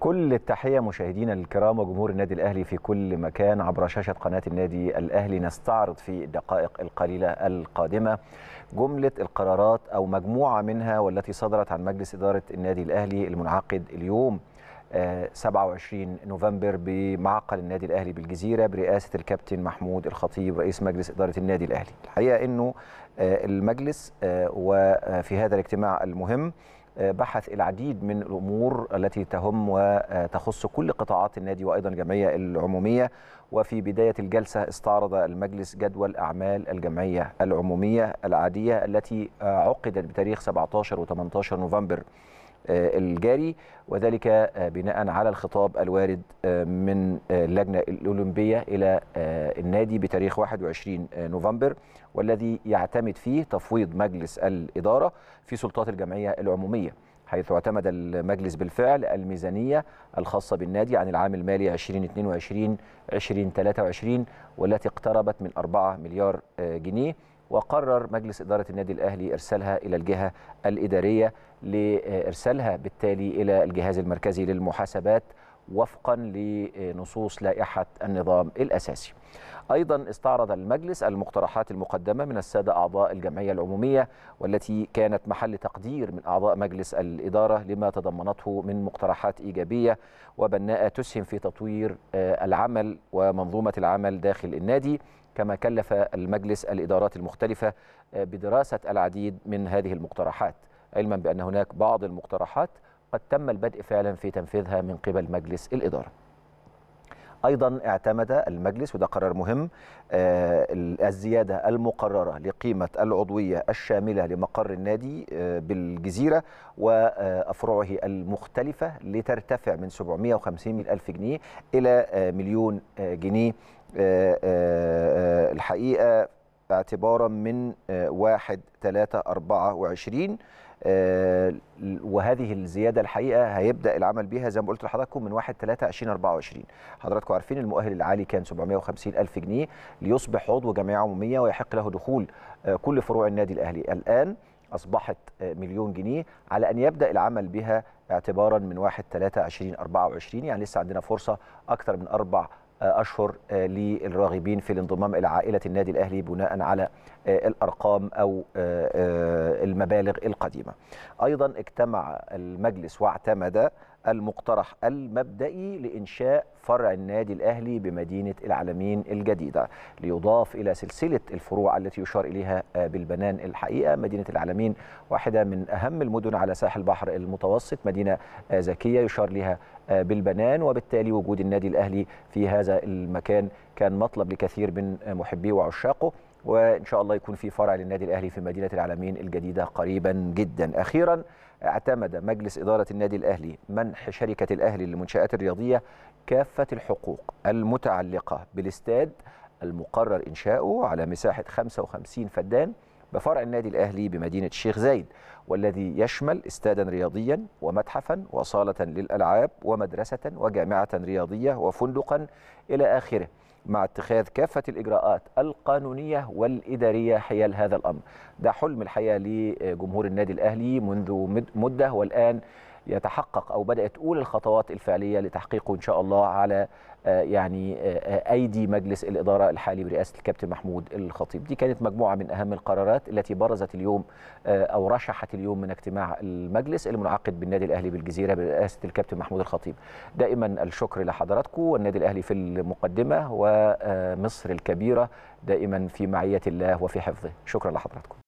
كل التحية مشاهدينا الكرام وجمهور النادي الأهلي في كل مكان عبر شاشة قناة النادي الأهلي. نستعرض في الدقائق القليلة القادمة جملة القرارات أو مجموعة منها والتي صدرت عن مجلس إدارة النادي الأهلي المنعقد اليوم 27 نوفمبر بمعقل النادي الأهلي بالجزيرة برئاسة الكابتن محمود الخطيب رئيس مجلس إدارة النادي الأهلي. الحقيقة أنه المجلس وفي هذا الاجتماع المهم بحث العديد من الأمور التي تهم وتخص كل قطاعات النادي وأيضا الجمعية العمومية. وفي بداية الجلسة استعرض المجلس جدول أعمال الجمعية العمومية العادية التي عقدت بتاريخ 17 و18 نوفمبر. الجاري وذلك بناء على الخطاب الوارد من اللجنه الأولمبية إلى النادي بتاريخ 21 نوفمبر والذي يعتمد فيه تفويض مجلس الإدارة في سلطات الجمعية العمومية حيث اعتمد المجلس بالفعل الميزانية الخاصة بالنادي عن العام المالي 2022 2023 والتي اقتربت من 4 مليار جنيه. وقرر مجلس إدارة النادي الأهلي إرسالها إلى الجهة الإدارية لإرسالها بالتالي إلى الجهاز المركزي للمحاسبات وفقا لنصوص لائحة النظام الأساسي. أيضا استعرض المجلس المقترحات المقدمة من السادة أعضاء الجمعية العمومية والتي كانت محل تقدير من أعضاء مجلس الإدارة لما تضمنته من مقترحات إيجابية وبناءة تسهم في تطوير العمل ومنظومة العمل داخل النادي. كما كلف المجلس الإدارات المختلفة بدراسة العديد من هذه المقترحات علما بأن هناك بعض المقترحات قد تم البدء فعلا في تنفيذها من قبل مجلس الإدارة. أيضا اعتمد المجلس وده قرار مهم الزيادة المقررة لقيمة العضوية الشاملة لمقر النادي بالجزيرة وافرعه المختلفة لترتفع من 750 ألف جنيه إلى مليون جنيه. الحقيقة اعتبارا من 1 3 24 آه وهذه الزيادة الحقيقة هيبدأ العمل بها زي ما قلت لحضراتكم من 1 3 2024 حضراتكم عارفين المؤهل العالي كان 750 ألف جنيه ليصبح عضو جمعيه عموميه ويحق له دخول آه كل فروع النادي الأهلي. الآن أصبحت آه مليون جنيه على أن يبدأ العمل بها اعتبارا من 1 3 2024 يعني لسه عندنا فرصة أكثر من أربع أشهر للراغبين في الانضمام إلى عائلة النادي الأهلي بناء على الأرقام أو المبالغ القديمة. أيضا اجتمع المجلس واعتمد المقترح المبدئي لإنشاء فرع النادي الأهلي بمدينة العلمين الجديدة ليضاف إلى سلسلة الفروع التي يشار إليها بالبنان الحقيقة. مدينة العلمين واحدة من أهم المدن على ساحل البحر المتوسط مدينة ذكيه يشار لها بالبنان. وبالتالي وجود النادي الأهلي في هذا المكان كان مطلب لكثير من محبيه وعشاقه. وإن شاء الله يكون في فرع للنادي الأهلي في مدينة العلمين الجديدة قريبا جدا. أخيرا اعتمد مجلس إدارة النادي الأهلي منح شركة الأهلي للمنشآت الرياضية كافة الحقوق المتعلقة بالإستاد المقرر إنشاؤه على مساحة 55 فدان بفرع النادي الأهلي بمدينة الشيخ زايد والذي يشمل استادا رياضيا ومتحفا وصالة للألعاب ومدرسة وجامعة رياضية وفندقا إلى آخره. مع اتخاذ كافة الإجراءات القانونية والإدارية حيال هذا الأمر. ده حلم الحقيقة لجمهور النادي الأهلي منذ مدة والآن يتحقق أو بدأت أولى الخطوات الفعلية لتحقيقه إن شاء الله على يعني أيدي مجلس الإدارة الحالي برئاسة الكابتن محمود الخطيب. دي كانت مجموعة من أهم القرارات التي برزت اليوم أو رشحت اليوم من اجتماع المجلس المنعقد بالنادي الأهلي بالجزيرة برئاسة الكابتن محمود الخطيب. دائما الشكر لحضراتكم والنادي الأهلي في المقدمة ومصر الكبيرة دائما في معية الله وفي حفظه. شكرا لحضراتكم.